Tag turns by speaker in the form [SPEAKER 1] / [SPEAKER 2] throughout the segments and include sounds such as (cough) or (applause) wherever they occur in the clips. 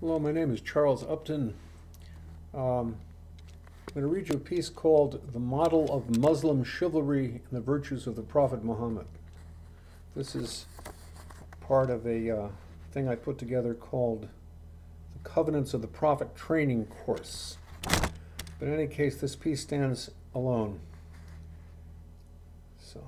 [SPEAKER 1] Hello, my name is Charles Upton. Um, I'm going to read you a piece called The Model of Muslim Chivalry and the Virtues of the Prophet Muhammad. This is part of a uh, thing I put together called The Covenants of the Prophet Training Course. But in any case, this piece stands alone. So,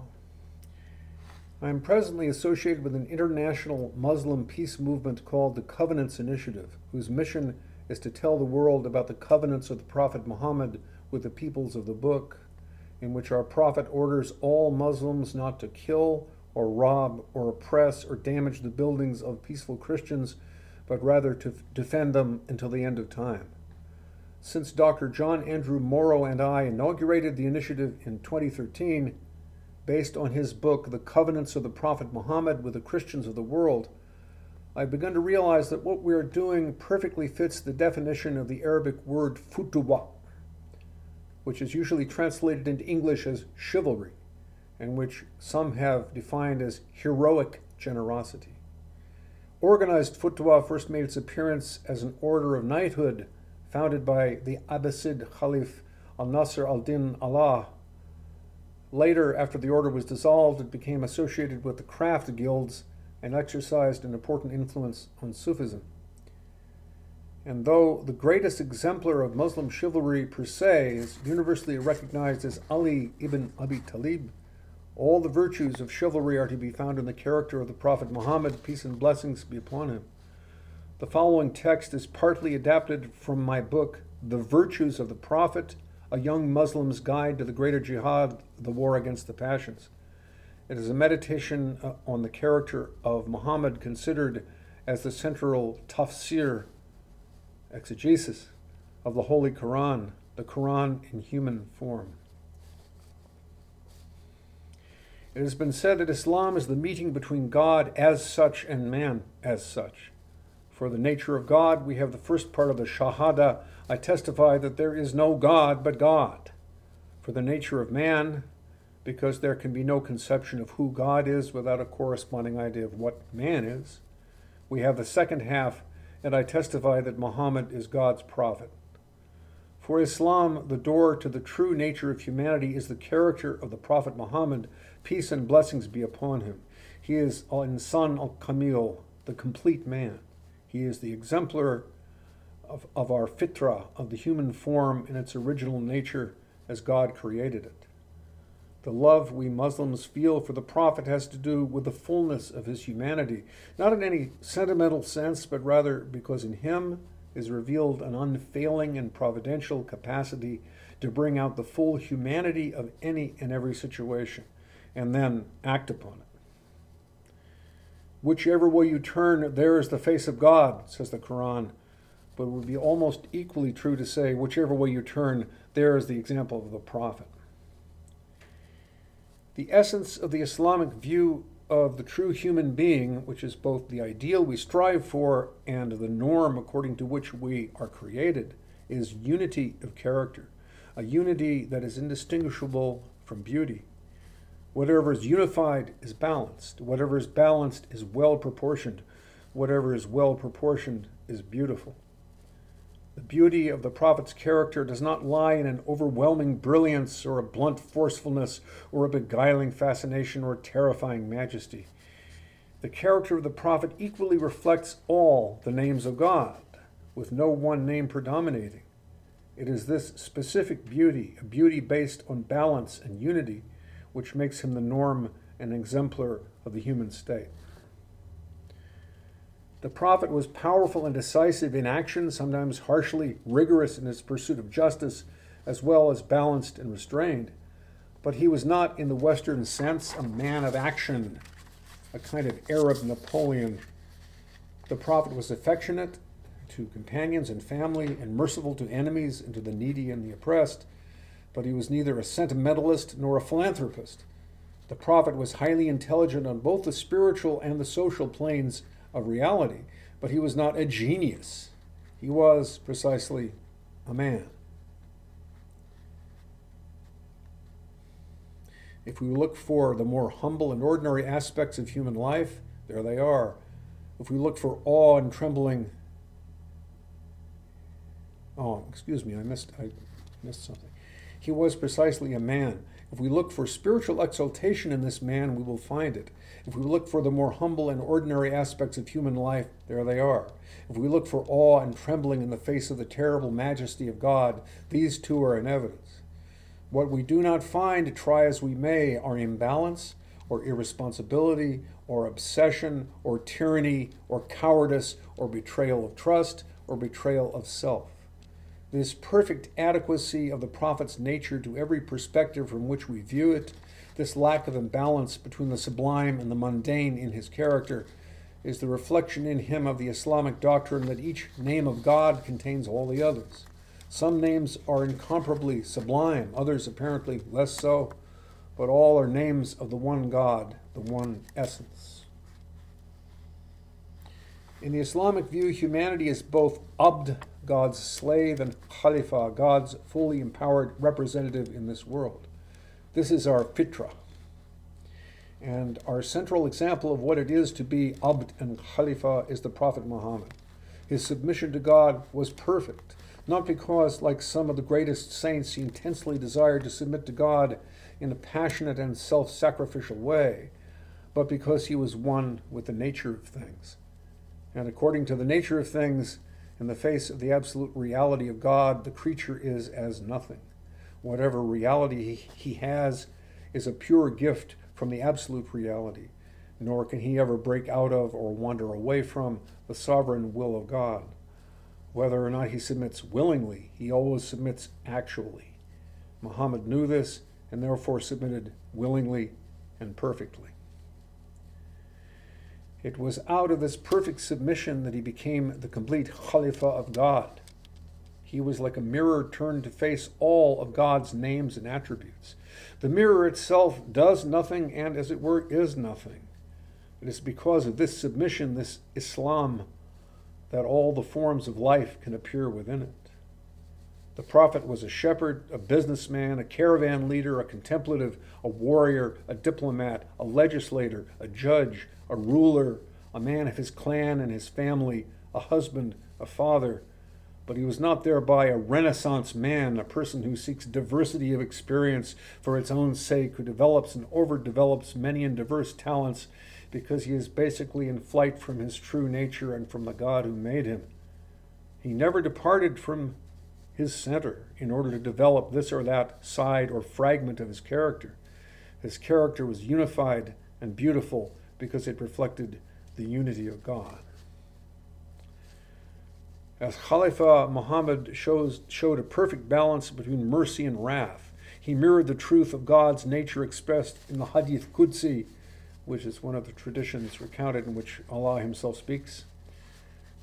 [SPEAKER 1] I am presently associated with an international Muslim peace movement called the Covenants Initiative, whose mission is to tell the world about the covenants of the Prophet Muhammad with the peoples of the book, in which our Prophet orders all Muslims not to kill or rob or oppress or damage the buildings of peaceful Christians, but rather to defend them until the end of time. Since Dr. John Andrew Morrow and I inaugurated the initiative in 2013, based on his book, The Covenants of the Prophet Muhammad with the Christians of the World, I've begun to realize that what we are doing perfectly fits the definition of the Arabic word futuwa, which is usually translated into English as chivalry, and which some have defined as heroic generosity. Organized futuwa first made its appearance as an order of knighthood founded by the Abbasid Caliph al Nasr al Din Allah. Later, after the order was dissolved, it became associated with the craft guilds and exercised an important influence on Sufism. And though the greatest exemplar of Muslim chivalry per se is universally recognized as Ali ibn Abi Talib, all the virtues of chivalry are to be found in the character of the Prophet Muhammad, peace and blessings be upon him. The following text is partly adapted from my book, The Virtues of the Prophet, a young Muslim's guide to the greater jihad, the war against the passions. It is a meditation uh, on the character of Muhammad considered as the central tafsir, exegesis, of the Holy Quran, the Quran in human form. It has been said that Islam is the meeting between God as such and man as such. For the nature of God, we have the first part of the Shahada I testify that there is no God but God. For the nature of man, because there can be no conception of who God is without a corresponding idea of what man is. We have the second half, and I testify that Muhammad is God's prophet. For Islam, the door to the true nature of humanity is the character of the Prophet Muhammad, peace and blessings be upon him. He is Insan al Kamil, the complete man. He is the exemplar of, of our fitra, of the human form in its original nature as God created it. The love we Muslims feel for the Prophet has to do with the fullness of his humanity, not in any sentimental sense, but rather because in him is revealed an unfailing and providential capacity to bring out the full humanity of any and every situation and then act upon it. Whichever way you turn, there is the face of God, says the Quran. But it would be almost equally true to say, whichever way you turn, there is the example of the Prophet. The essence of the Islamic view of the true human being, which is both the ideal we strive for and the norm according to which we are created, is unity of character, a unity that is indistinguishable from beauty. Whatever is unified is balanced. Whatever is balanced is well proportioned. Whatever is well proportioned is beautiful. The beauty of the prophet's character does not lie in an overwhelming brilliance or a blunt forcefulness or a beguiling fascination or terrifying majesty. The character of the prophet equally reflects all the names of God, with no one name predominating. It is this specific beauty, a beauty based on balance and unity, which makes him the norm and exemplar of the human state. The prophet was powerful and decisive in action, sometimes harshly rigorous in his pursuit of justice, as well as balanced and restrained. But he was not, in the Western sense, a man of action, a kind of Arab Napoleon. The prophet was affectionate to companions and family, and merciful to enemies and to the needy and the oppressed, but he was neither a sentimentalist nor a philanthropist. The prophet was highly intelligent on both the spiritual and the social planes of reality, but he was not a genius. He was precisely a man. If we look for the more humble and ordinary aspects of human life, there they are. If we look for awe and trembling, Oh, excuse me, I missed, I missed something. He was precisely a man. If we look for spiritual exaltation in this man, we will find it. If we look for the more humble and ordinary aspects of human life, there they are. If we look for awe and trembling in the face of the terrible majesty of God, these too are in evidence. What we do not find, try as we may, are imbalance or irresponsibility or obsession or tyranny or cowardice or betrayal of trust or betrayal of self. This perfect adequacy of the prophet's nature to every perspective from which we view it, this lack of imbalance between the sublime and the mundane in his character, is the reflection in him of the Islamic doctrine that each name of God contains all the others. Some names are incomparably sublime, others apparently less so, but all are names of the one God, the one essence. In the Islamic view, humanity is both abd, God's slave, and khalifa, God's fully empowered representative in this world. This is our fitra. And our central example of what it is to be abd and khalifa is the Prophet Muhammad. His submission to God was perfect, not because, like some of the greatest saints, he intensely desired to submit to God in a passionate and self sacrificial way, but because he was one with the nature of things. And according to the nature of things, in the face of the absolute reality of God, the creature is as nothing. Whatever reality he has is a pure gift from the absolute reality, nor can he ever break out of or wander away from the sovereign will of God. Whether or not he submits willingly, he always submits actually. Muhammad knew this and therefore submitted willingly and perfectly. It was out of this perfect submission that he became the complete Khalifa of God. He was like a mirror turned to face all of God's names and attributes. The mirror itself does nothing and, as it were, is nothing. It is because of this submission, this Islam, that all the forms of life can appear within it. The prophet was a shepherd, a businessman, a caravan leader, a contemplative, a warrior, a diplomat, a legislator, a judge, a ruler, a man of his clan and his family, a husband, a father. But he was not thereby a Renaissance man, a person who seeks diversity of experience for its own sake, who develops and overdevelops many and diverse talents because he is basically in flight from his true nature and from the God who made him. He never departed from his center in order to develop this or that side or fragment of his character. His character was unified and beautiful because it reflected the unity of God. As Khalifa Muhammad shows, showed a perfect balance between mercy and wrath, he mirrored the truth of God's nature expressed in the Hadith Qudsi, which is one of the traditions recounted in which Allah Himself speaks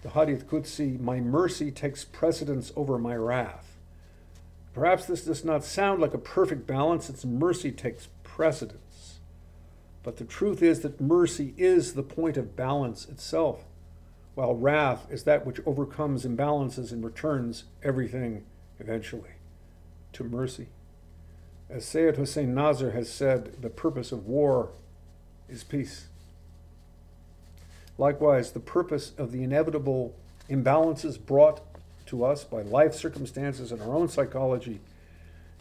[SPEAKER 1] the Hadith Qudsi, my mercy takes precedence over my wrath. Perhaps this does not sound like a perfect balance, its mercy takes precedence. But the truth is that mercy is the point of balance itself, while wrath is that which overcomes imbalances and returns everything eventually to mercy. As Sayyid Hussein Nasr has said, the purpose of war is peace. Likewise, the purpose of the inevitable imbalances brought to us by life circumstances and our own psychology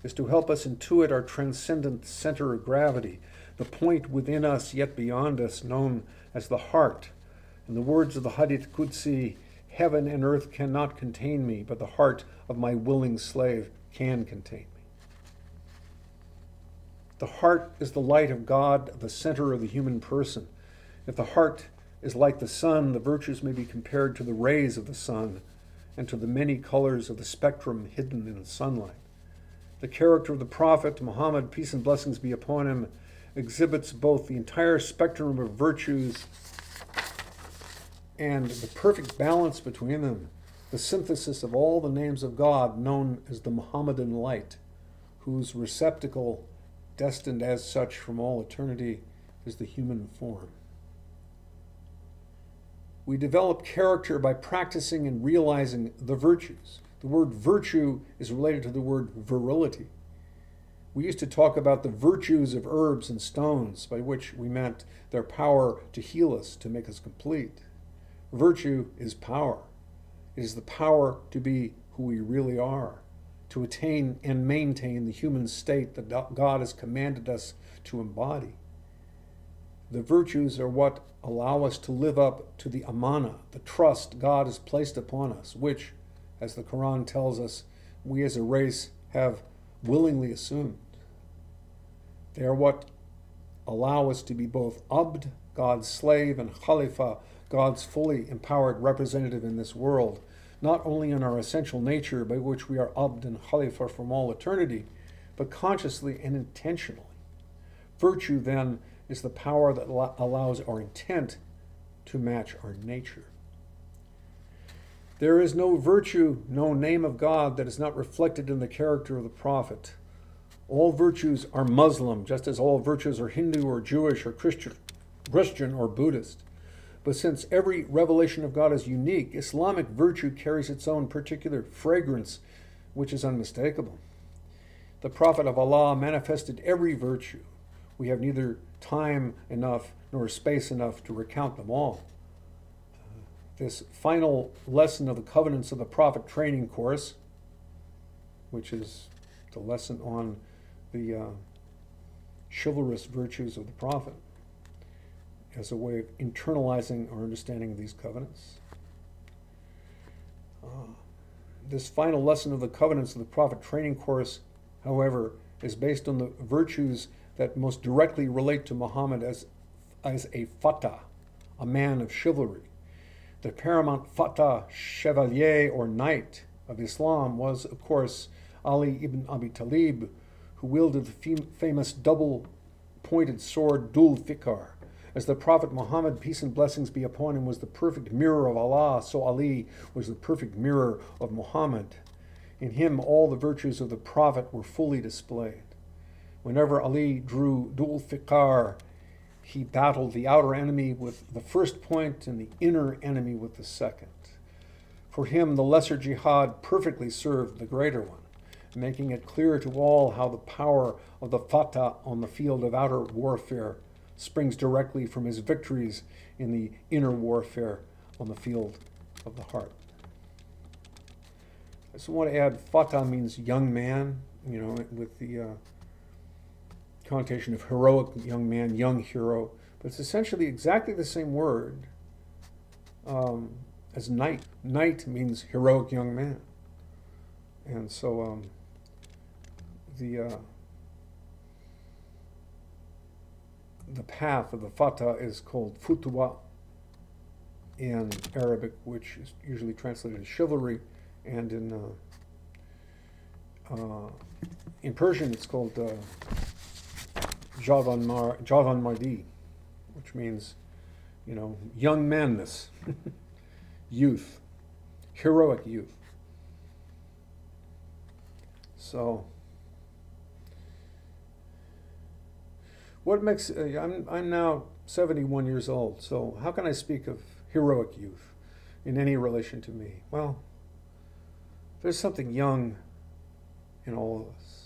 [SPEAKER 1] is to help us intuit our transcendent center of gravity, the point within us yet beyond us, known as the heart. In the words of the Hadith Qudsi, heaven and earth cannot contain me, but the heart of my willing slave can contain me. The heart is the light of God, the center of the human person. If the heart is like the sun, the virtues may be compared to the rays of the sun and to the many colors of the spectrum hidden in the sunlight. The character of the Prophet, Muhammad, peace and blessings be upon him, exhibits both the entire spectrum of virtues and the perfect balance between them, the synthesis of all the names of God known as the Mohammedan light, whose receptacle, destined as such from all eternity, is the human form. We develop character by practicing and realizing the virtues. The word virtue is related to the word virility. We used to talk about the virtues of herbs and stones, by which we meant their power to heal us, to make us complete. Virtue is power. It is the power to be who we really are, to attain and maintain the human state that God has commanded us to embody. The virtues are what allow us to live up to the amana, the trust God has placed upon us, which, as the Quran tells us, we as a race have willingly assumed. They are what allow us to be both abd, God's slave, and khalifa, God's fully empowered representative in this world, not only in our essential nature by which we are abd and khalifa from all eternity, but consciously and intentionally. Virtue, then, is the power that allows our intent to match our nature. There is no virtue, no name of God that is not reflected in the character of the prophet. All virtues are Muslim, just as all virtues are Hindu or Jewish or Christian, Christian or Buddhist. But since every revelation of God is unique, Islamic virtue carries its own particular fragrance, which is unmistakable. The Prophet of Allah manifested every virtue. We have neither time enough nor space enough to recount them all. This final lesson of the covenants of the Prophet training course, which is the lesson on the uh, chivalrous virtues of the Prophet, as a way of internalizing our understanding of these covenants. Uh, this final lesson of the covenants of the prophet training course, however, is based on the virtues that most directly relate to Muhammad as, as a fatah, a man of chivalry. The paramount fatah, chevalier or knight of Islam was, of course, Ali ibn Abi Talib, who wielded the famous double pointed sword Dul Fiqar, as the Prophet Muhammad, peace and blessings be upon him, was the perfect mirror of Allah, so Ali was the perfect mirror of Muhammad. In him, all the virtues of the Prophet were fully displayed. Whenever Ali drew Dul Fiqar, he battled the outer enemy with the first point and the inner enemy with the second. For him, the lesser jihad perfectly served the greater one, making it clear to all how the power of the fatah on the field of outer warfare springs directly from his victories in the inner warfare on the field of the heart. I just want to add, Fatah means young man, you know, with the uh, connotation of heroic young man, young hero, but it's essentially exactly the same word um, as knight. Knight means heroic young man. And so um, the uh, the path of the fatah is called futuwa in Arabic, which is usually translated as chivalry, and in uh, uh, in Persian it's called uh, Javan, Mar- Javan Mardi, which means, you know, young manness, (laughs) youth, heroic youth. So What makes, uh, I'm, I'm now 71 years old, so how can I speak of heroic youth in any relation to me? Well, there's something young in all of us.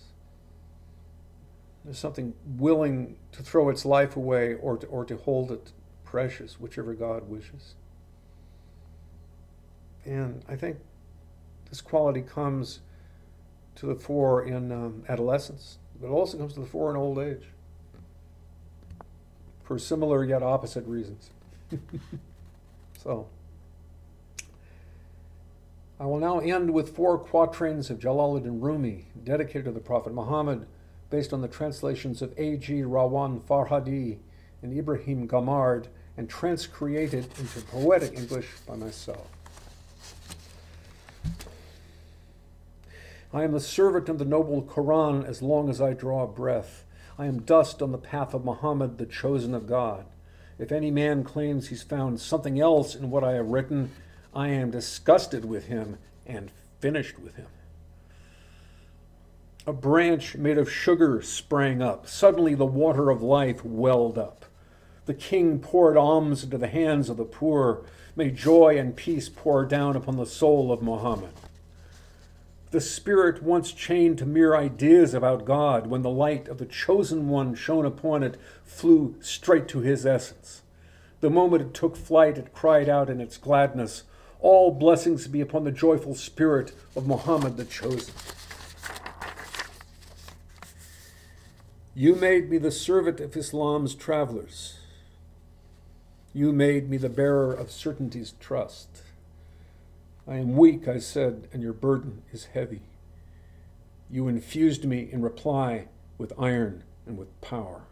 [SPEAKER 1] There's something willing to throw its life away or to, or to hold it precious, whichever God wishes. And I think this quality comes to the fore in um, adolescence, but it also comes to the fore in old age for similar yet opposite reasons. (laughs) so, I will now end with four quatrains of Jalaluddin Rumi dedicated to the Prophet Muhammad based on the translations of A.G. Rawan Farhadi and Ibrahim Gamard and transcreated into poetic English by myself. I am the servant of the noble Quran as long as I draw breath. I am dust on the path of Muhammad, the chosen of God. If any man claims he's found something else in what I have written, I am disgusted with him and finished with him. A branch made of sugar sprang up. Suddenly the water of life welled up. The king poured alms into the hands of the poor. May joy and peace pour down upon the soul of Muhammad. The spirit once chained to mere ideas about God, when the light of the chosen one shone upon it, flew straight to his essence. The moment it took flight, it cried out in its gladness, All blessings be upon the joyful spirit of Muhammad the Chosen. You made me the servant of Islam's travelers. You made me the bearer of certainty's trust. I am weak, I said, and your burden is heavy. You infused me in reply with iron and with power.